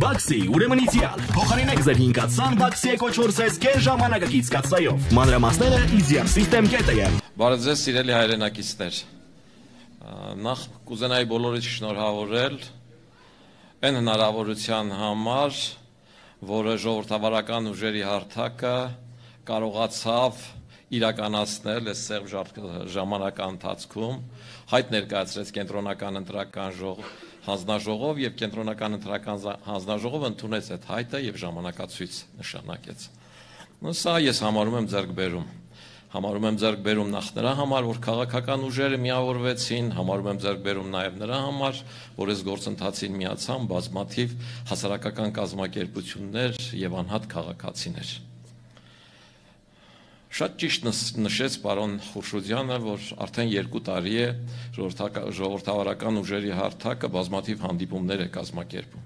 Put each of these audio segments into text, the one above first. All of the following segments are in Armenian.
Բաքսի, ուրեմն իդեալ։ Փոխարինեք ձեր 5-ացան Բաքսի Eco 4S կեր ժամանակակից կացայով։ Մանրամասները easysystem.am։ Բարև ձեզ, սիրելի հայրենակիցներ։ Նախ կուզենայի բոլորիդ շնորհավորել այն հնարավորության համար, որը ժողովրդավարական ուժերի հարթակը կարողացավ իրականացնել այս սերբ ժամանական ընթացքում հայտ ներկայացրեց կենտրոնական ընտրական ժողով հանձնաժողով եւ կենտրոնական ընտրական հանձնաժողովը ընդունեց այդ հայտը եւ ժամանակացույց նշանակեց։ Սա ես համարում եմ ձեռքբերում։ Համարում եմ ձեռքբերում նախ նրա համար, որ քաղաքական ուժերը միավորվեցին, համարում եմ ձեռքբերում նաև նրա համար, որ այս գործընթացին միացան բազմաթիվ հասարակական կազմակերպություններ եւ անհատ քաղաքացիներ։ Շատ ճիշտ նշեց պարոն Խուրշուդյանը, որ արդեն 2 տարի է ժողովրդավարական ուժերի հարթակը բազմաթիվ հանդիպումներ է կազմակերպում։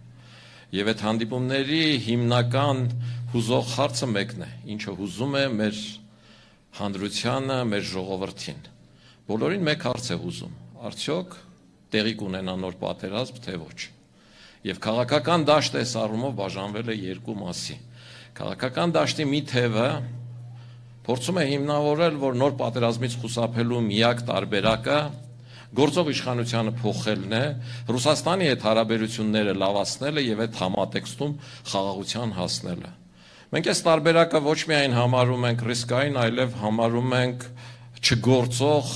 Եվ այդ հանդիպումների հիմնական հուզող հարցը մեկն է, ինչը հուզում է մեր հանդրությանը, մեր ժողովրդին։ Բոլորին մեկ հարց է հուզում. արդյոք տեղի կունենա նոր պատերազմ, թե ոչ։ Եվ քաղաքական դաշտը այս առումով բաժանվել է երկու մասի։ Քաղաքական դաշտի մի թևը փորձում է հիմնավորել, որ նոր պատերազմից խուսափելու միակ տարբերակը գործող իշխանությանը փոխելն է, Ռուսաստանի հետ հարաբերությունները լավացնելը եւ այդ համատեքստում խաղաղության հասնելը։ Մենք այս տարբերակը ոչ միայն համարում ենք ռիսկային, այլև համարում ենք չգործող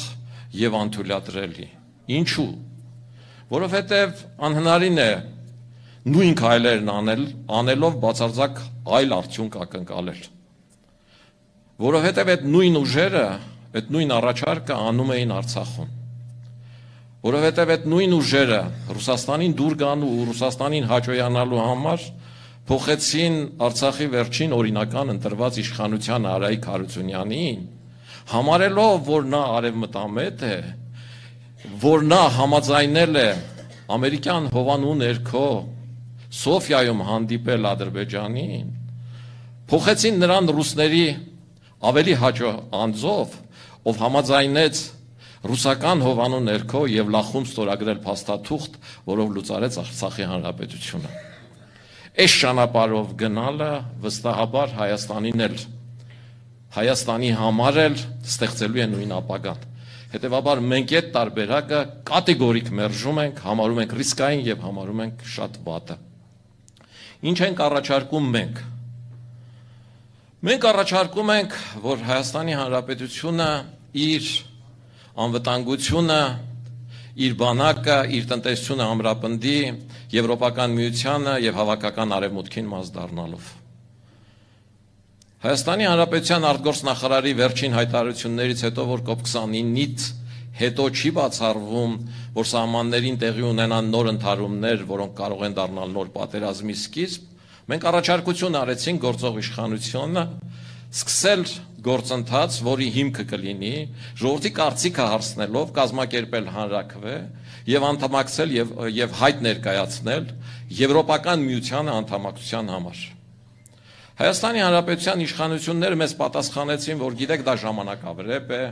եւ անթույլատրելի։ Ինչու՞։ Որովհետեւ անհնարին է նույն քայլերն անել, անելով բացարձակ այլ արդյունք ակնկալել որովհետև այդ նույն ուժերը, այդ նույն առաջարկը անում էին Արցախում։ Որովհետև այդ նույն ուժերը Ռուսաստանին դուր գանու ու Ռուսաստանին հաջողանալու համար փոխեցին Արցախի վերջին օրինական ընտրված իշխանության Արայիկ Հարությունյանին, համարելով, որ նա արևմտամետ է, որ նա համաձայնել է ամերիկյան հովանու ներքո Սոֆիայում հանդիպել Ադրբեջանին, փոխեցին նրան ռուսների ավելի հաջո անձով, ով համաձայնեց ռուսական հովանու ներքո եւ լախում ստորագրել փաստաթուղթ, որով լուծարեց Արցախի հանրապետությունը։ Այս ճանապարհով գնալը վստահաբար Հայաստանին էլ Հայաստանի համար էլ ստեղծելու է նույն ապագան։ Հետևաբար մենք այդ տարբերակը կատեգորիկ մերժում ենք, համարում ենք ռիսկային եւ համարում ենք շատ վատը։ Ինչ ենք առաջարկում մենք Մենք առաջարկում ենք, որ Հայաստանի Հանրապետությունը իր անվտանգությունը, իր բանակը, իր տնտեսությունը ամրապնդի Եվրոպական միությանը եւ հավաքական արևմուտքին մաս դառնալով։ Հայաստանի Հանրապետության արտգործնախարարի վերջին հայտարարություններից հետո, որ COP29-ից հետո չի բացառվում, որ սահմաններին տեղի ունենան նոր ընթարումներ, որոնք կարող են դառնալ նոր պատերազմի սկիզբ, Մենք առաջարկություն արեցինք գործող իշխանությունը սկսել գործընթաց, որի հիմքը կլինի ժողովրդի կարծիքը հարցնելով կազմակերպել հանրակրվե եւ անդամակցել եւ եւ հայտ ներկայացնել Եվրոպական միությանը անդամակցության համար։ Հայաստանի Հանրապետության իշխանությունները մեզ պատասխանեցին, որ գիտեք դա ժամանակավրեպ է,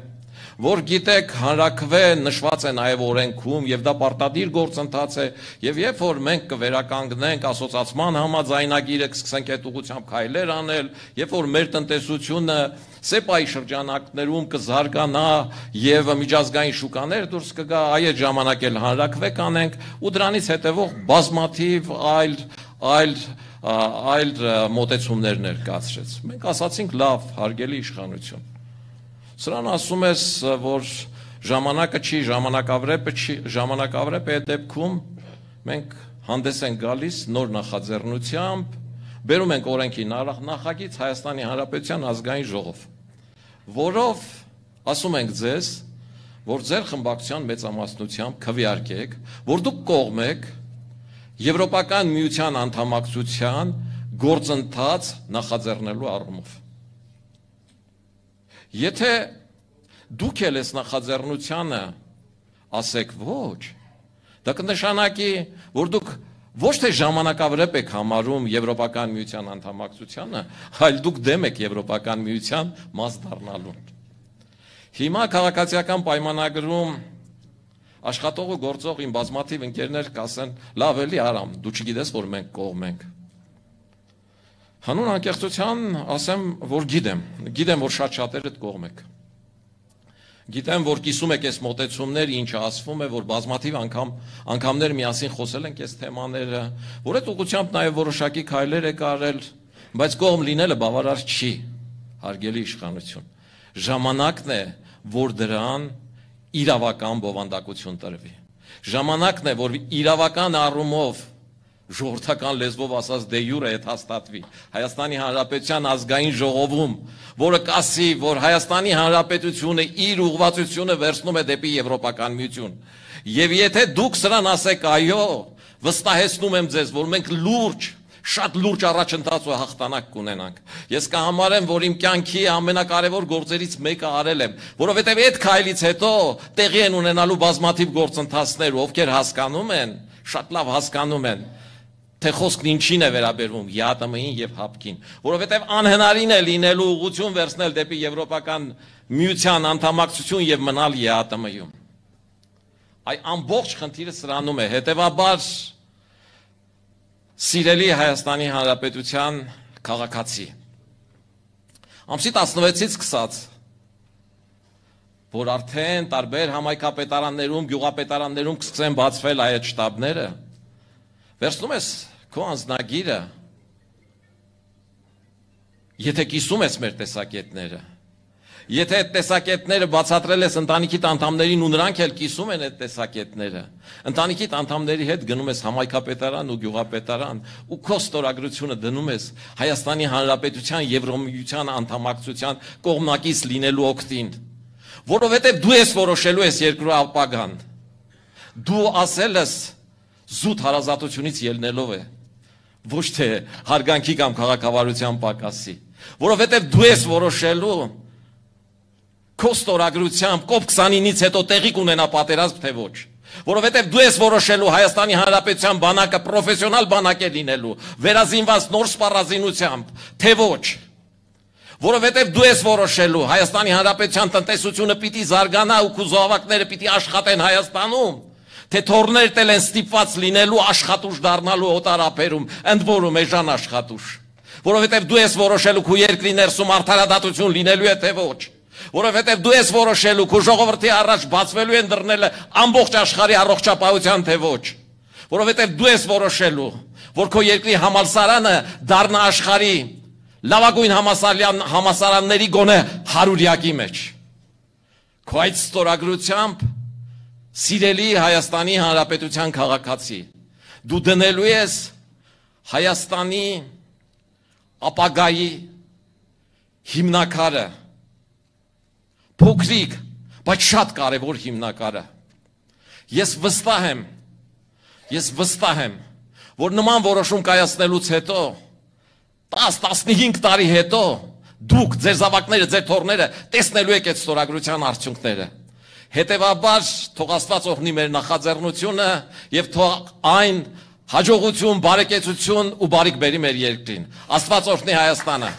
որ գիտեք հանրակրվե նշված է նաև օրենքում եւ դա պարտադիր գործընթաց է եւ երբ որ մենք կվերականգնենք ասոցացման համաձայնագիրը կսկսենք այդ ուղությամբ քայլեր անել երբ որ մեր տնտեսությունը սեպայի շրջանակներում կզարգանա եւ միջազգային շուկաներ դուրս կգա այդ ժամանակ էլ հանրակրվե կանենք ու դրանից հետեւող բազմաթիվ այլ այլ այլ մոտեցումներ ներկայացրեց մենք ասացինք լավ հարգելի իշխանություն Սրան ասում ես, որ ժամանակը չի, ժամանակավրեպը չի, ժամանակավրեպը է դեպքում մենք հանդես ենք գալիս նոր նախաձեռնությամբ, բերում ենք օրենքի նախագիծ Հայաստանի Հանրապետության ազգային ժողով, որով ասում ենք ձեզ, որ ձեր խմբակցության մեծամասնությամբ քվեարկեք, որ դուք կողմ եք Եվրոպական միության անդամակցության գործընթաց նախաձեռնելու առումով Եթե դուք ել ես նախաձեռնությանը ասեք ոչ, դա կնշանակի, որ դուք ոչ թե ժամանակավրեպ եք համարում Եվրոպական միության անդամակցությանը, այլ դուք դեմ եք Եվրոպական միության մաս դառնալուն։ Հիմա քաղաքացիական պայմանագրում աշխատող ու գործող իմ բազմաթիվ ընկերներ կասեն, լավ էլի արամ, դու չգիտես, որ մենք կողմ ենք։ Հանուն անկեղծության ասեմ, որ գիտեմ, գիտեմ, որ շատ շատերը կողմ եք։ Գիտեմ, որ կիսում եք այս մոտեցումներ, ինչը ասվում է, որ բազմաթիվ անգամ անգամներ միասին խոսել ենք այս թեմաները, որ այդ ուղղությամբ նաև որոշակի քայլեր եք արել, բայց կողմ լինելը բավարար չի, հարգելի իշխանություն։ Ժամանակն է, որ դրան իրավական բովանդակություն տրվի։ Ժամանակն է, որ իրավական առումով ժողովրդական լեզվով ասած դե յուրը այդ հաստատվի Հայաստանի Հանրապետության ազգային ժողովում, որը կասի, որ Հայաստանի Հանրապետությունը իր ուղղվածությունը վերցնում է դեպի Եվրոպական միություն։ Եվ եթե դուք սրան ասեք այո, վստահեցնում եմ ձեզ, որ մենք լուրջ շատ լուրջ առաջընթաց ու հաղթանակ կունենանք։ Ես կհամարեմ, որ իմ կյանքի ամենակարևոր գործերից մեկը արել եմ, որովհետև այդ քայլից հետո տեղի են ունենալու բազմաթիվ գործընթացներ, ովքեր հասկանում են, շատ լավ հասկանում են, թե խոսքն ինչին է վերաբերվում ԵԱՏՄ-ին եւ ՀԱՊԿ-ին, որովհետեւ անհնարին է լինելու ուղղություն վերցնել դեպի եվրոպական միության անդամակցություն եւ մնալ ԵԱՏՄ-ում։ Այ ամբողջ խնդիրը սրանում է, հետեւաբար Սիրելի Հայաստանի Հանրապետության քաղաքացի։ Ամսի 16-ից սկսած որ արդեն տարբեր համայնքապետարաններում, գյուղապետարաններում կսկսեն բացվել այդ շտաբները, վերցնում ես քո անձնագիրը, եթե կիսում ես մեր տեսակետները, Եթե այդ տեսակետները բացատրել ես ընտանիքի անդամներին ու նրանք էլ կիսում են այդ տեսակետները, ընտանիքի անդամների հետ գնում ես համայնքապետարան ու գյուղապետարան ու քո ստորագրությունը դնում ես Հայաստանի Հանրապետության Եվրոմիության անդամակցության կողմնակից լինելու օկտին, որովհետև դու ես որոշելու ես երկրու ապագան։ Դու ասել ես զուտ հարազատությունից ելնելով է ոչ թե հարգանքի կամ քաղաքավարության պակասի, որովհետև դու ես որոշելու քո ստորագրությամբ COP29-ից հետո տեղի կունենա պատերազմ թե ոչ որովհետև դու ես որոշելու Հայաստանի Հանրապետության բանակը պրոֆեսիոնալ բանակ է լինելու վերազինված նոր սպառազինությամբ թե ոչ որովհետև դու ես որոշելու Հայաստանի Հանրապետության տնտեսությունը պիտի զարգանա ու քուզովակները պիտի աշխատեն Հայաստանում թե թորներ տել են ստիպված լինելու աշխատուժ դառնալու օտարապերում ընդ որում էժան աշխատուժ որովհետև դու ես որոշելու քո երկրի ներսում արդարադատություն լինելու է թե ոչ որովհետև դու ես որոշելու քո ժողովրդի առաջ բացվելու են դռները ամբողջ աշխարհի առողջապահության թե ոչ որովհետև դու ես որոշելու որ քո երկրի համալսարանը դառնա աշխարհի լավագույն համասարյան համասարանների գոնե 100-յակի մեջ քո այդ ստորագրությամբ սիրելի Հայաստանի Հանրապետության քաղաքացի դու դնելու ես Հայաստանի ապագայի հիմնակարը փոքրիկ, բայց շատ կարևոր հիմնակարը։ Ես վստահ եմ, ես վստահ եմ, որ նման որոշում կայացնելուց հետո 10-15 տարի հետո դուք ձեր զավակները, ձեր թորները տեսնելու եք այդ ստորագրության արդյունքները։ Հետևաբար թող Աստված օգնի մեր նախաձեռնությունը եւ թող այն հաջողություն, բարեկեցություն ու բարիք բերի մեր երկրին։ Աստված օգնի Հայաստանը։